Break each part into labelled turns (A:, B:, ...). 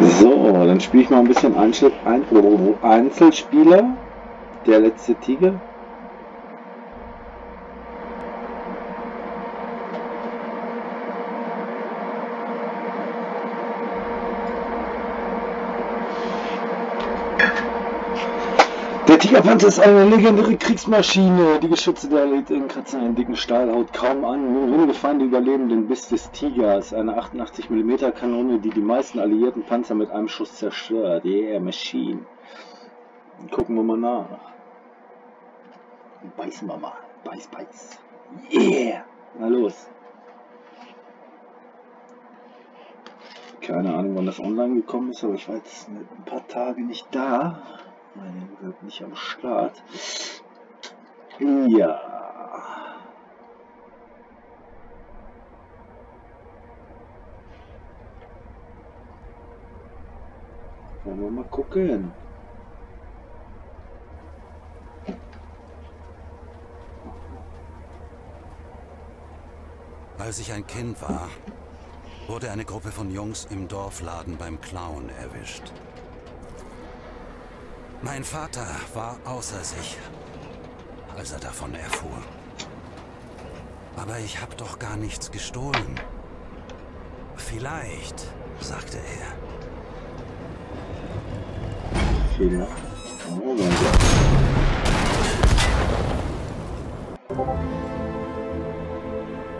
A: So, dann spiele ich mal ein bisschen Einzel ein Einzelspieler. Der letzte Tiger. Tigerpanzer ist eine legendäre Kriegsmaschine. Die Geschütze der Elite kratzen einen dicken Stahlhaut kaum an. Nur wenige Feinde überleben den des Tigers. Eine 88 mm Kanone, die die meisten alliierten Panzer mit einem Schuss zerstört. Yeah, Machine. Gucken wir mal nach. Beißen wir mal. Beiß, beiß. Yeah. Na los. Keine Ahnung, wann das online gekommen ist, aber ich war jetzt ein paar Tage nicht da. Wird nicht am Start. Ja. Wollen wir mal gucken.
B: Als ich ein Kind war, wurde eine Gruppe von Jungs im Dorfladen beim Clown erwischt. Mein Vater war außer sich, als er davon erfuhr. Aber ich habe doch gar nichts gestohlen. Vielleicht, sagte er.
A: Oh mein Gott.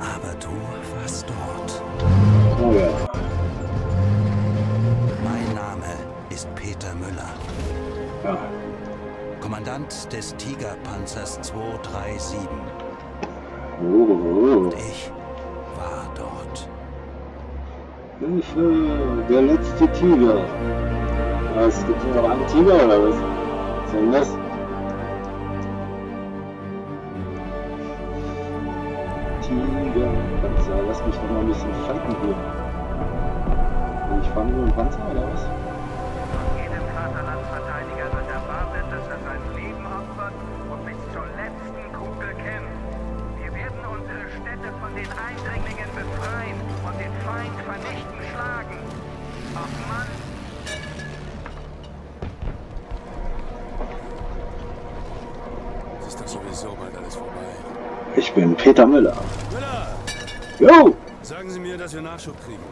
B: Aber du warst dort.
A: Oh ja.
B: Mein Name ist Peter Müller,
A: Ja.
B: Kommandant des Tigerpanzers 237.
A: Oh, oh.
B: Und ich war dort.
A: Hilfe, der letzte Tiger. Was, gibt es noch einen Tiger oder was? Was ist denn das? Tiger, Panzer, lass mich doch mal ein bisschen fighten hier. Ich fahre nur einen Panzer oder was?
C: Vaterlandsverteidiger wird erwartet, dass er sein Leben opfert und bis zur letzten Kugel kämpft. Wir werden unsere Städte von den Eindringlingen befreien und den Feind vernichten schlagen. Ach Mann,
D: Es ist doch sowieso bald alles vorbei.
A: Ich bin Peter Müller.
D: Müller!
A: Jo!
D: Sagen Sie mir, dass wir Nachschub kriegen.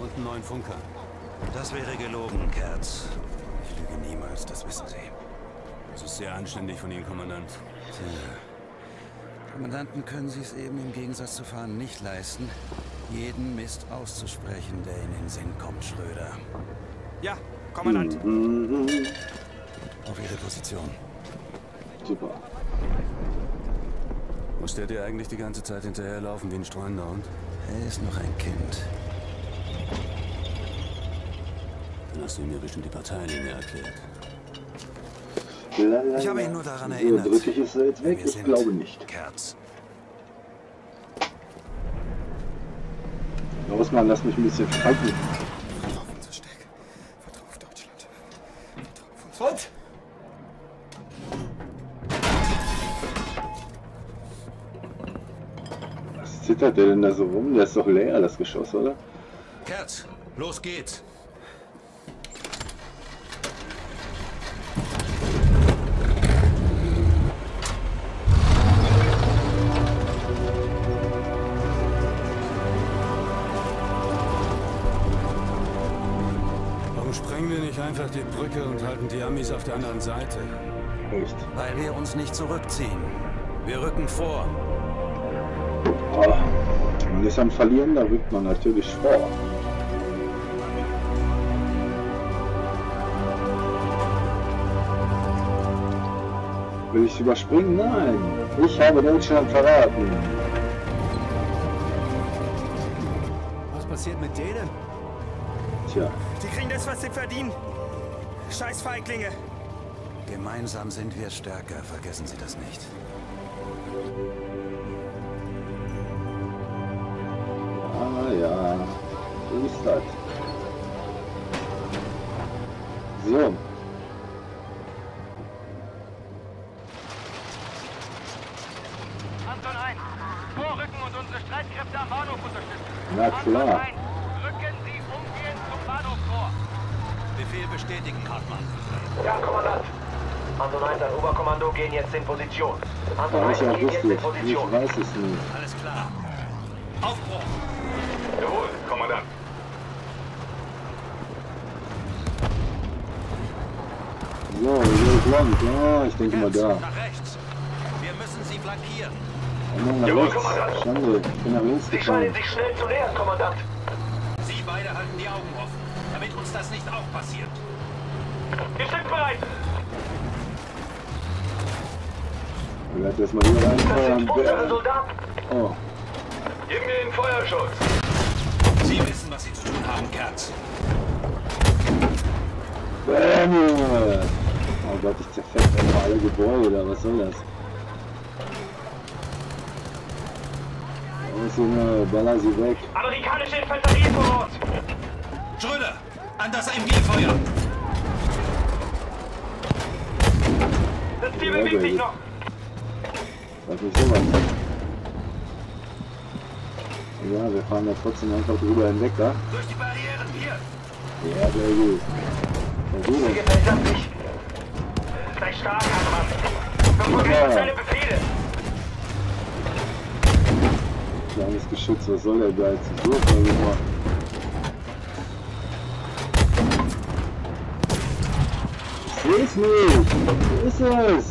D: Und einen neuen Funker.
B: Das wäre gelogen, Kerz. Niemals, das wissen Sie.
D: Das ist sehr anständig von Ihnen, Kommandant.
B: Tja. Kommandanten können Sie es eben im Gegensatz zu Fahren nicht leisten, jeden Mist auszusprechen, der in den Sinn kommt, Schröder.
D: Ja, Kommandant.
B: Auf Ihre Position.
A: Super.
D: Muss der dir eigentlich die ganze Zeit hinterherlaufen wie ein streunender Hund?
B: Er ist noch ein Kind.
D: Dann hast du ihm ja bestimmt die Parteilinie erklärt.
A: Lalala.
B: Ich habe ihn nur daran
A: so,
B: erinnert.
A: drücke ich es jetzt weg? Ich glaube nicht.
B: Kerz.
A: Ausmann, lass mich ein bisschen fighten.
D: Vertrauen auf unser Steck. Vertrauen auf Deutschland. Vertrauen auf uns.
A: Was zittert der denn da so rum? Der ist doch leer, das Geschoss, oder?
B: Kerz, los geht's.
D: Einfach die Brücke und halten die Amis auf der anderen Seite?
A: Echt.
B: Weil wir uns nicht zurückziehen. Wir rücken vor.
A: Oh. Man ist am Verlieren, da rückt man natürlich vor. Will ich überspringen? Nein. Ich habe Deutschland verraten.
E: Was passiert mit denen?
A: Tja,
E: Die kriegen das, was sie verdienen. Scheiß Feiglinge.
B: Gemeinsam sind wir stärker, vergessen Sie das nicht.
A: ah ja. So ist das. So.
C: Anton 1, vorrücken und unsere Streitkräfte am Bahnhof unterstützen.
A: Na
C: Anton
A: klar.
C: 1, rücken Sie umgehend zum Bahnhof vor.
B: Befehl bestätigen, Hartmann.
F: Ja, Kommandant. Anton 1 an Oberkommando gehen jetzt in Position. Anton
A: Ja,
F: 1
A: ist ja
F: gehen jetzt in
A: Ich
F: Position.
A: weiß es nicht.
B: Alles klar. Aufbruch!
C: Jawohl, Kommandant.
A: So, wo ist lang? Ja, ich denke mal da.
B: nach rechts. Wir müssen sie flankieren.
C: Jawohl,
A: rechts.
C: Kommandant.
A: Schande, ich bin nach links
F: Sie scheinen sich schnell zu nähern, Kommandant.
B: Sie beide halten die Augen offen, damit uns das nicht auch passiert.
C: Wir sind bereit.
A: Ich werde erstmal hier
F: Das
A: reinfeuern.
F: sind unsere Soldaten.
A: Oh,
C: Gib mir den Feuerschutz.
B: Sie wissen, was Sie zu tun haben, Kerz.
A: Bam, Junge! Oh Gott, ich zerfetze einfach alle Gebäude da. Was soll das? Los, Junge, baller sie weg.
C: Amerikanische Infanterie vor Ort.
B: Schröder, an das MG-Feuer.
C: Das Ziel bewegt sich noch.
A: Sag nicht sowas. Ja, wir fahren da trotzdem einfach drüber hinweg, da.
B: Durch die Barrieren, hier.
A: Ja, sehr gut. Ja,
F: Mir
A: gut.
F: gefällt das nicht.
C: Sei stark, Hartmann. Befolge
A: Ja.
C: seine Befehle.
A: Kleines Geschütz, was soll der Geiz? So, sag ich mal. Ich seh's nicht! Wo ist es?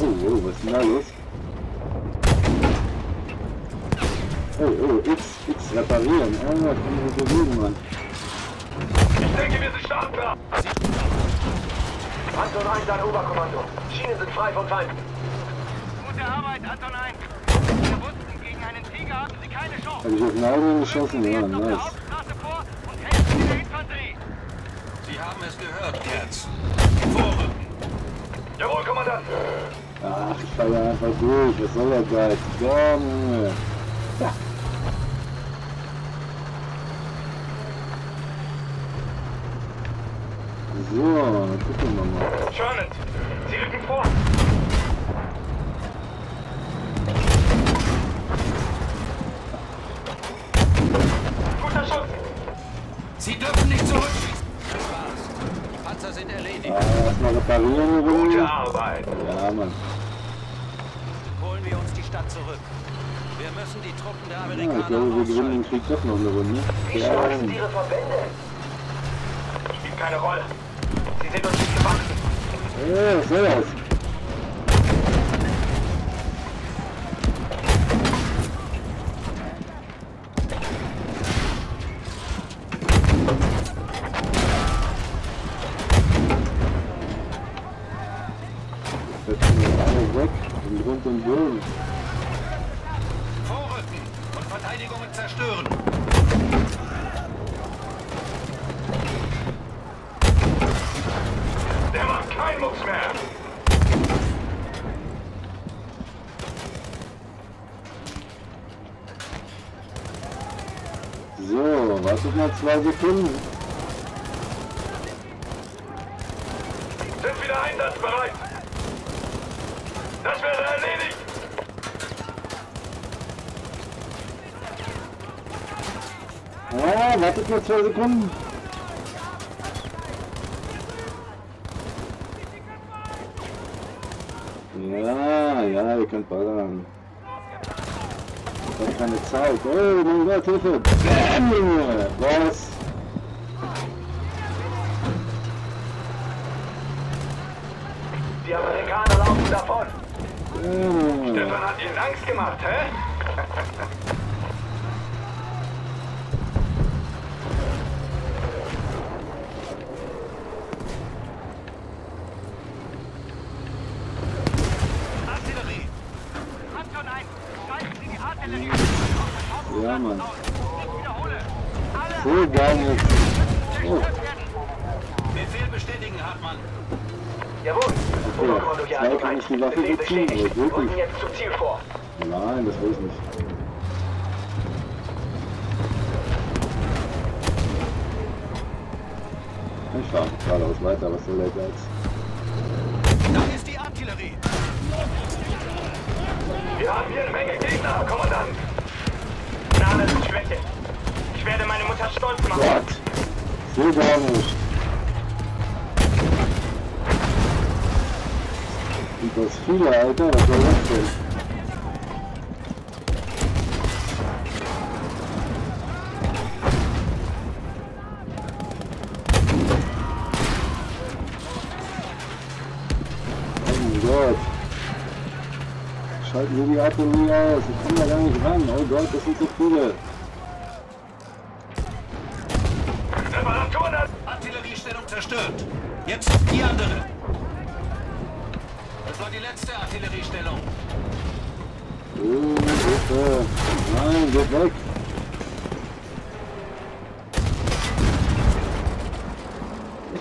A: Oh, oh, was ist denn da los? Oh, oh, X, X reparieren. Ah, kann man bewegen, Mann.
C: Ich denke, wir sind startklar.
F: Anton 1 an Oberkommando. Schienen sind frei von Feinden.
C: Gute Arbeit, Anton 1. Wir wussten, gegen einen Tiger haben sie keine Chance.
A: Hab ich auf den Augen geschossen? Ja, nice.
C: Hauptstraße vor und helfen der Infanterie.
B: Sie haben es gehört, Kerz. Vorrücken.
C: Jawohl, Kommandant.
A: Ach, ich ja einfach durch. Was soll der Geiz? Junge. Ja. So, gucken wir mal.
C: Sherman, Sie rücken vor. Guter Schuss.
B: Sie dürfen nicht zurückschießen. Das war's. Die Panzer sind erledigt.
A: Ah, erstmal reparieren,
C: Gute. Arbeit.
A: Ja, Mann.
B: Holen wir uns die Stadt zurück. Wir müssen die Truppen der
A: Ja, ich
B: Amerikaner
A: glaube, wir gewinnen den. Krieg doch noch eine Runde.
F: Wie
A: Ja,
F: stark sind ihre Verbände?
C: Spielt keine Rolle. Sie sind uns nicht
A: So, wartet mal zwei Sekunden.
C: Sind wieder einsatzbereit. Das wäre erledigt.
A: Ah, wartet mal zwei Sekunden. Ja, ja, ihr könnt ballern. Ich hab keine Zeit. Oh mein Gott, Hilfe! Bam, Junge! Was?
F: Die Amerikaner laufen davon.
A: Junge!
C: Stefan hat Ihnen Angst gemacht, hä?
B: Artillerie.
C: Anton 1, schalten Sie die Artillerie.
A: Ja, Mann.
C: Ich wiederhole. Alle
A: So gar nicht. Oh,
C: zerstört werden.
B: Befehl bestätigen, Hartmann.
F: Jawohl. Oberkommando hier
A: zwei
F: Anton
A: kann
F: 1.
A: ich die Waffe
F: bestätigt.
A: aber wirklich.
F: Rücken jetzt zum Ziel vor.
A: nein, das will ich nicht. Ich fahr geradeaus weiter, was soll der Geiz?
B: Da ist die Artillerie.
C: Wir haben hier eine Menge Gegner, Kommandant. Name ist Schwäche. Ich werde meine Mutter stolz machen.
A: Gott! So gar nicht. Das viele, Alter. Was soll das denn? Oh Gott. Schalten wir die Artillerie aus. Ich komme da gar nicht ran. Oh Gott, das sind so viele.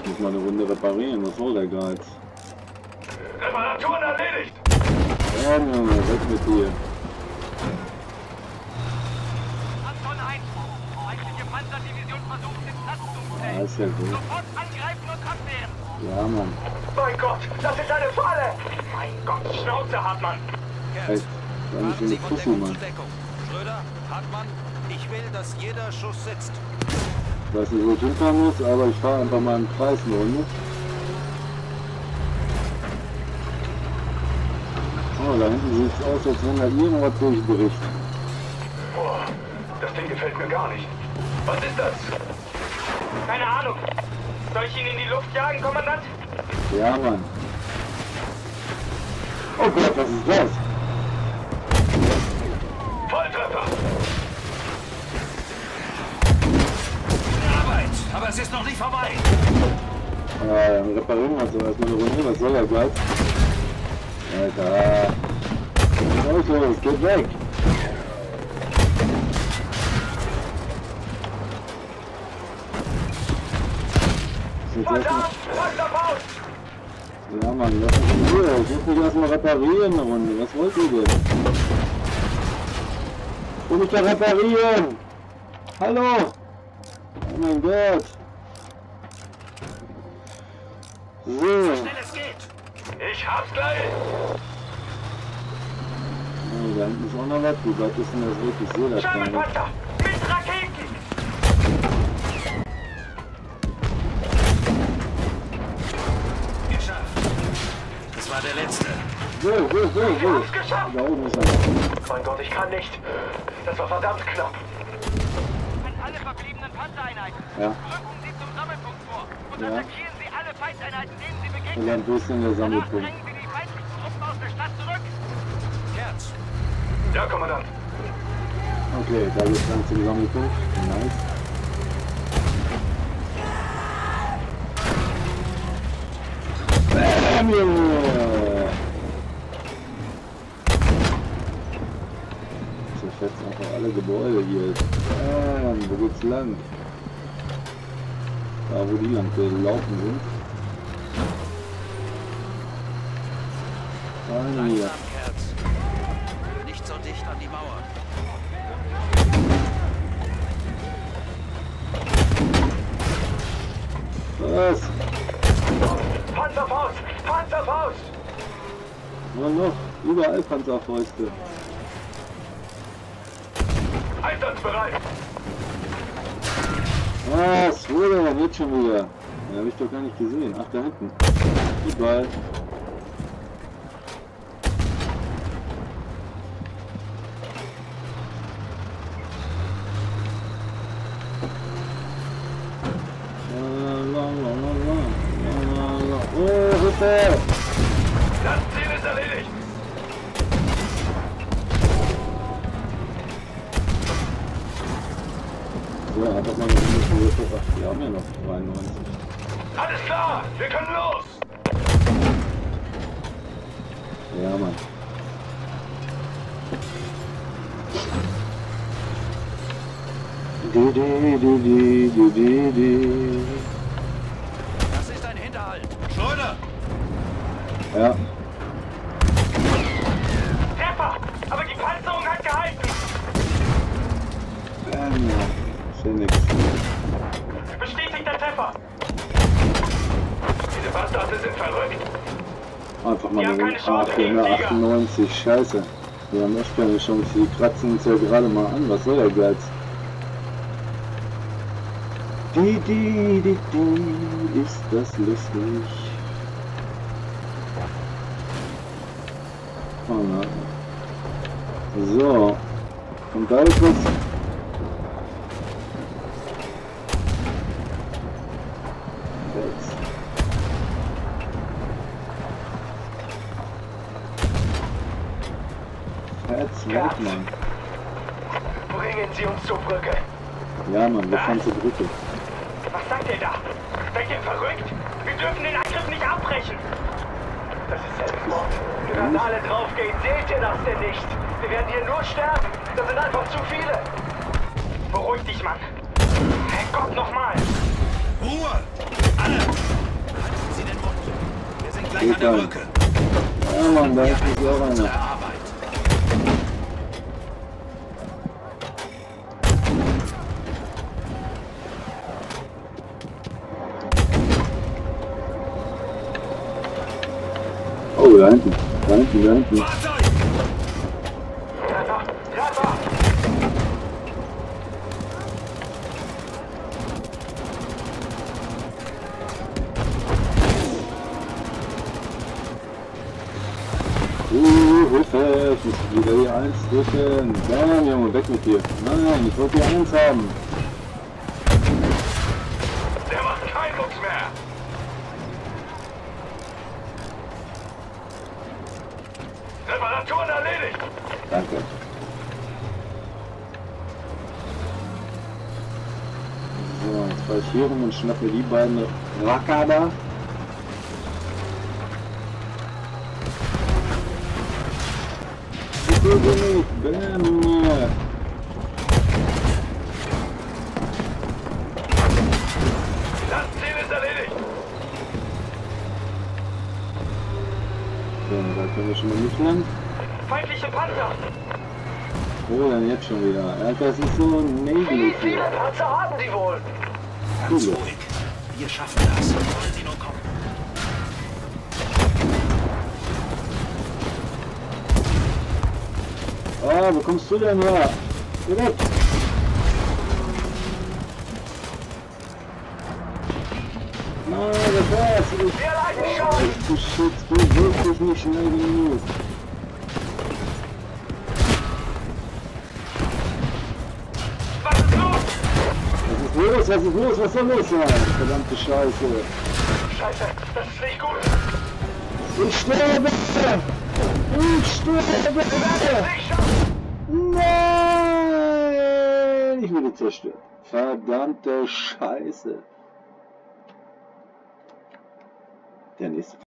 A: Ich muss mal eine Runde reparieren. Was soll der Geiz?
F: Reparaturen erledigt!
A: Ja, Junge, weg mit dir.
C: Anton 1. Feindliche Panzerdivision versucht, den Platz zu
A: Ja,
C: umstellen.
A: ist ja gut.
C: Sofort angreifen und abwehren.
A: Ja, Mann.
F: Mein Gott, das ist eine Falle! Mein Gott, Schnauze, Hartmann!
A: Eine
B: Sie von
A: Pussy,
B: Deckung
A: Mann.
B: Schröder, Hartmann, ich will, dass jeder Schuss sitzt.
A: Ich weiß nicht, wo ich hinfahren muss, aber ich fahre einfach mal im Kreis eine Runde. Oh, da hinten sieht es aus, als wenn da irgendwas durchbricht.
F: Boah, das Ding gefällt mir gar nicht. Was ist das? Keine Ahnung. Soll ich ihn in die Luft jagen, Kommandant?
A: Ja, Mann. Oh Gott, was ist das?
F: Volltreffer!
B: Gute Es ist noch nicht vorbei.
A: Dann reparieren wir so erstmal eine Runde. Was soll der Geiz? Alter. Was ist los? Geht weg! Ist
F: Verdammt!
A: Ja Mann, mich in Ruhe. Ich muss mich erstmal reparieren eine Runde. Was wollt ihr denn? Ich will mich da reparieren! Hallo! Oh mein Gott! So,
B: Schnell es geht.
F: Ich hab's gleich!
A: oh, da hinten ist auch noch was. Wie weit ist denn das wirklich? Ich sehe das gar nicht.
F: Scherbenpanzer! Mit Raketen!
B: Geschafft. Das war der letzte.
A: So, so, so,
F: Wir
A: so.
F: haben's geschafft!
A: Da oben ist er.
F: Mein Gott, ich kann nicht. Das war verdammt knapp.
C: An alle verbliebenen Panzereinheiten.
A: Ja.
C: Rücken Sie zum Sammelpunkt vor und
A: Ja.
C: attackieren Sie alle Feindeinheiten, denen Sie
A: Und dann Sammelpunkt?
C: drängen Sie die feindlichen Truppen aus der Stadt zurück.
B: Kerz,
F: Ja, Kommandant.
A: Okay, da geht's dann zum Sammelpunkt. Nice. Bam, Junge! Zerfetzt einfach alle Gebäude hier. Bam, wo geht's lang? Da, wo die lang gelaufen sind. Rein hier.
B: Langsam, Kerz. Nicht so dicht an die Mauer.
A: Was?
F: Panzerfaust! Panzerfaust!
A: Nur noch. Überall Panzerfäuste.
F: Einsatzbereit!
A: Was? Wo denn? Jetzt schon wieder. Ja, hab ich doch gar nicht gesehen. Ach, da hinten. Goodbye. So, hat doch mal eine Runde. Ach, wir haben ja noch 93.
F: Alles klar! Wir können los!
A: Ja, Mann. Du, du, du, du, du, du.
B: Das ist ein Hinterhalt. Schröder!
A: Ja, Ist ja nix.
F: Bestätigter Treffer! Diese Bastarde sind verrückt!
A: Einfach mal eine Ach,
F: gegen
A: ne,
F: Tiger.
A: 98, scheiße. Wir haben echt keine Chance. Die kratzen uns ja gerade mal an. Was soll der Geiz? Die, die, die, die, ist das lustig. Oh nein. So. Und da ist was. Jetzt. Mann.
F: Bringen Sie uns zur Brücke.
A: Ja, Mann, wir fahren zur Brücke.
F: Was sagt ihr da? Seid ihr verrückt? Wir dürfen den Angriff nicht abbrechen. Das ist Selbstmord. Wenn alle draufgehen, seht ihr das denn nicht? Wir werden hier nur sterben. Das sind einfach zu viele. Beruhig dich, Mann. Herrgott, nochmal.
B: Ruhe! Gleich an der. Brücke.
A: Ja, Mann, da ist jetzt auch einer. Oh, da hinten. Da hinten, da hinten. Muss wieder die 1 drücken. Bam, Junge, weg mit dir. Nein, ich wollte die 1 haben.
F: Der macht keinen Mucks mehr. Reparaturen erledigt.
A: Danke. So, jetzt fahre ich hier rum und schnapp mir die beiden Racker da. Können wir schon mal nicht lang.
F: Feindliche Panzer.
A: Oh, dann jetzt schon wieder. Alter, das ist so nebelig
F: Wie viele. Panzer haben die wohl?
B: Ganz
A: Viele.
B: ruhig. Wir schaffen das. Wollen Sie nur kommen?
A: Ah, wo kommst du denn her? Geh weg! Nein, das du Schutz, bin wirklich nicht schnell genug.
F: Was ist los?
A: Was ist los? Was ist los? Was soll los? Verdammte Scheiße.
F: Scheiße, das ist nicht gut.
A: Ich sterbe! Ich sterbe! Nein! Ich wurde zerstört. Verdammte Scheiße. Der nächste.